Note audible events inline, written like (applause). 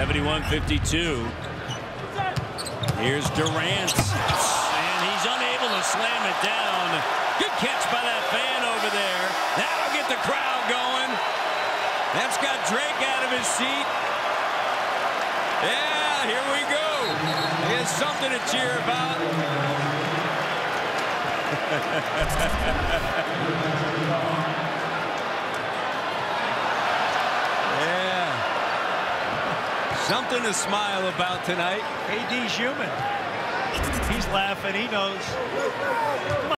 71-52. Here's Durant. And he's unable to slam it down. Good catch by that fan over there. That'll get the crowd going. That's got Drake out of his seat. Yeah, here we go. He has something to cheer about. (laughs) yeah. Something to smile about tonight. KD's human. He's laughing. He knows.